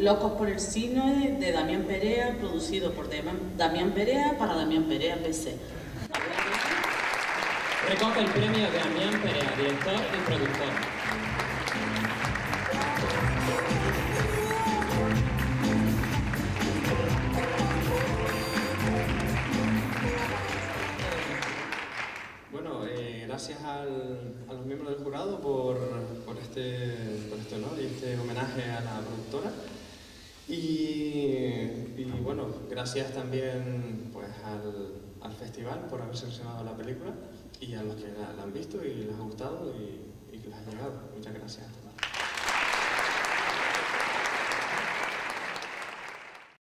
Locos por el Cine de Damián Perea, producido por Damián Perea para Damián Perea PC. Recoge el premio de Damián Perea, director y productor. gracias a los miembros del jurado por, este, este, honor y este homenaje a la productora. Y, bueno, gracias también pues, al, festival por haber seleccionado la película y a los que la, han visto y les ha gustado y que les ha llegado. Muchas gracias.